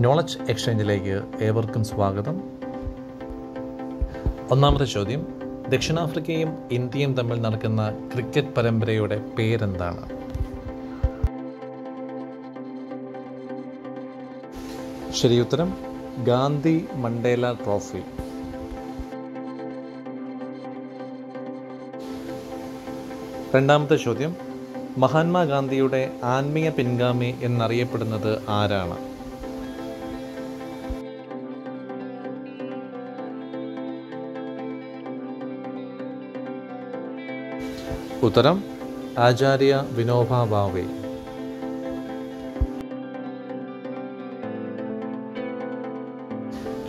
Knowledge എക്സ്ചേഞ്ചിലേക്ക് ഏവർക്കും സ്വാഗതം. ഒന്നാമത്തെ ചോദ്യം ദക്ഷിണാഫ്രിക്കയും ഇന്ത്യയും തമ്മിൽ നടക്കുന്ന ക്രിക്കറ്റ് പരമ്പരയുടെ പേരെന്താണ്? ശരിയുത്തരം ഗാന്ധി മണ്ടേല ട്രോഫി. രണ്ടാമത്തെ ചോദ്യം മഹാത്മാഗാന്ധിയുടെ ആത്മീയ പിൻഗാമി എന്നറിയപ്പെടുന്നത് ആരാണ്? ഉത്തരം ആചാര്യ വിനോബ ഭാവെ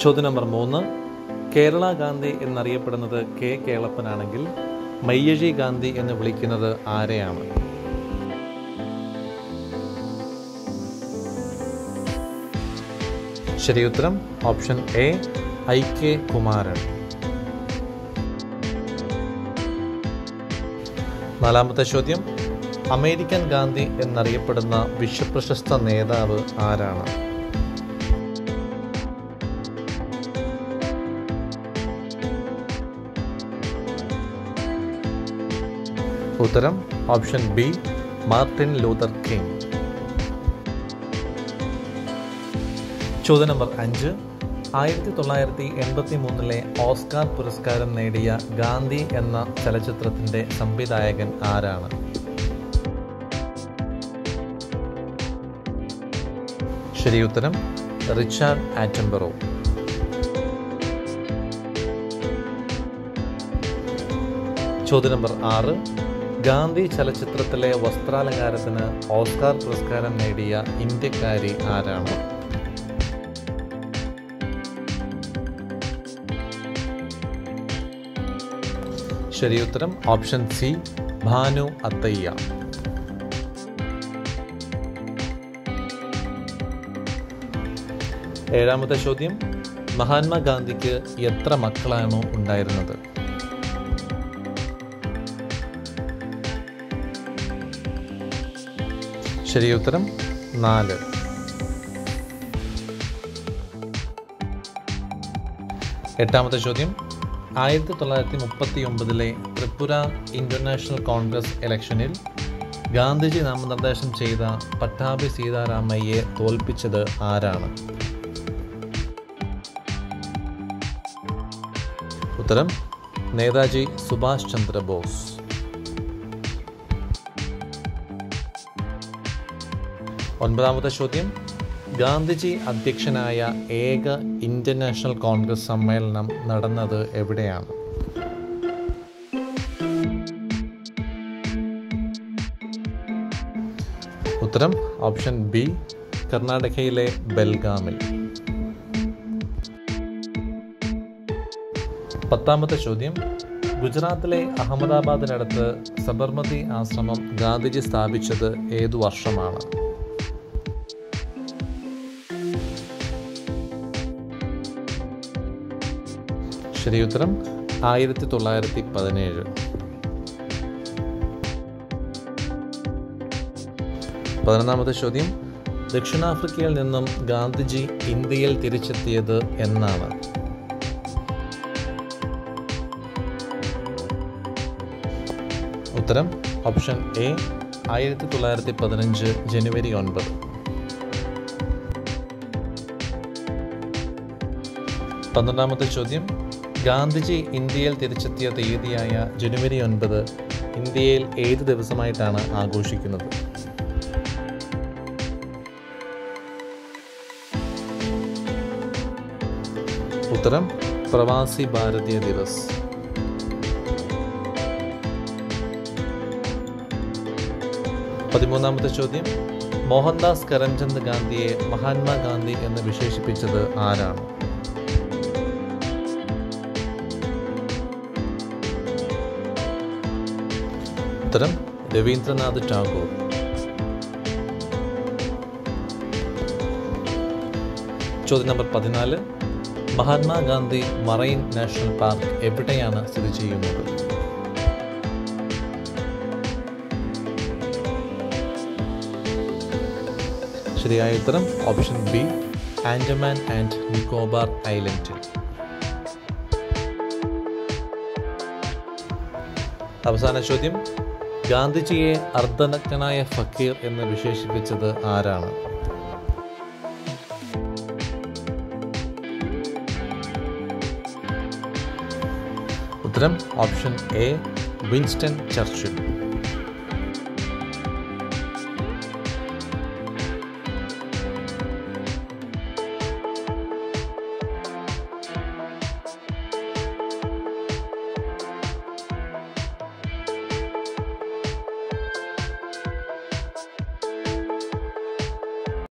ചോദ്യം നമ്പർ മൂന്ന്. കേരള ഗാന്ധി എന്നറിയപ്പെടുന്നത് കെ കേളപ്പനാണെങ്കിൽ മയ്യഴി ഗാന്ധി എന്ന് വിളിക്കുന്നത് ആരെയാണ്? ശരിയുത്തരം option A I K Kumaran. നാലാമത്തെ ചോദ്യം. അമേരിക്കൻ ഗാന്ധി എന്നറിയപ്പെടുന്ന വിശ്വപ്രശസ്ത നേതാവ് ആരാണ്? ഉത്തരം option B Martin Luther King. ചോദ്യ നമ്പർ അഞ്ച്. ആയിരത്തി തൊള്ളായിരത്തി എൺപത്തി മൂന്നിലെ ഓസ്കാർ പുരസ്കാരം നേടിയ ഗാന്ധി എന്ന ചലച്ചിത്രത്തിന്റെ സംവിധായകൻ ആരാണ്? ശരിയുത്തരം റിച്ചാർഡ് ആറ്റംബറോ. ചോദ്യ നമ്പർ ആറ് ഗാന്ധി ചലച്ചിത്രത്തിലെ വസ്ത്രാലങ്കാരത്തിന് ഓസ്കാർ പുരസ്കാരം നേടിയ ഇന്ത്യക്കാരി ആരാണ്? ശരിയുത്തരം ഓപ്ഷൻ സി ഭാനു അത്തയ്യ. ഏഴാമത്തെ ചോദ്യം മഹാത്മാഗാന്ധിക്ക് എത്ര മക്കളാണോ ഉണ്ടായിരുന്നത്? ശരിയുത്തരം നാല്. എട്ടാമത്തെ ചോദ്യം ആയിരത്തി തൊള്ളായിരത്തി മുപ്പത്തി ഒമ്പതിലെ ത്രിപുര ഇന്റർനാഷണൽ കോൺഗ്രസ് ഇലക്ഷനിൽ ഗാന്ധിജി നാമനിർദ്ദേശം ചെയ്ത പട്ടാഭി സീതാരാമയ്യെ തോൽപ്പിച്ചത് ആരാണ്? ഉത്തരം നേതാജി സുഭാഷ് ചന്ദ്രബോസ് ഒൻപതാമത്തെ ചോദ്യം ഗാന്ധിജി അധ്യക്ഷനായ ഏക ഇന്റർനാഷണൽ കോൺഗ്രസ് സമ്മേളനം നടന്നത് എവിടെയാണ്? ഉത്തരം ഓപ്ഷൻ ബി കർണാടകയിലെ ബെൽഗാമിൽ. പത്താമത്തെ ചോദ്യം ഗുജറാത്തിലെ അഹമ്മദാബാദിനടുത്ത് സബർമതി ആശ്രമം ഗാന്ധിജി സ്ഥാപിച്ചത് ഏതു വർഷമാണ്? ശരിയുത്തരം ആയിരത്തി തൊള്ളായിരത്തി പതിനേഴ് പതിനൊന്നാമത്തെ ചോദ്യം. ദക്ഷിണാഫ്രിക്കയിൽ നിന്നും ഗാന്ധിജി ഇന്ത്യയിൽ തിരിച്ചെത്തിയത് എന്നാണ്. ഉത്തരം ഓപ്ഷൻ എ ആയിരത്തി തൊള്ളായിരത്തി പതിനഞ്ച് ജനുവരി ഒൻപത്. പന്ത്രണ്ടാമത്തെ ചോദ്യം. ഗാന്ധിജി ഇന്ത്യയിൽ തിരിച്ചെത്തിയ തീയതിയായ ജനുവരി ഒൻപത് ഇന്ത്യയിൽ ഏത് ദിവസമായിട്ടാണ് ആഘോഷിക്കുന്നത്? ഉത്തരം പ്രവാസി ഭാരതീയ ദിവസ്. പതിമൂന്നാമത്തെ ചോദ്യം മോഹൻദാസ് കരംചന്ദ് ഗാന്ധിയെ മഹാത്മാഗാന്ധി എന്ന് വിശേഷിപ്പിച്ചത് ആരാണ്? ഉത്തരം രവീന്ദ്രനാഥ് ടാഗോർ. ചോദ്യം നമ്പർ പതിനാല്. മഹാത്മാഗാന്ധി മറൈൻ നാഷണൽ പാർക്ക് എവിടെയാണ് സ്ഥിതി ചെയ്യുന്നത്? ശരിയായ ഉത്തരം option B Andaman and Nicobar ഐലൻഡിൽ അവസാന ചോദ്യം. ഗാന്ധിജിയെ അർദ്ധനഗ്നായ ഫക്കീർ എന്ന് വിശേഷിപ്പിച്ചത് ആരാണ്? ഉത്തരം ഓപ്ഷൻ എ വിൻസ്റ്റൺ ചർച്ചിൽ.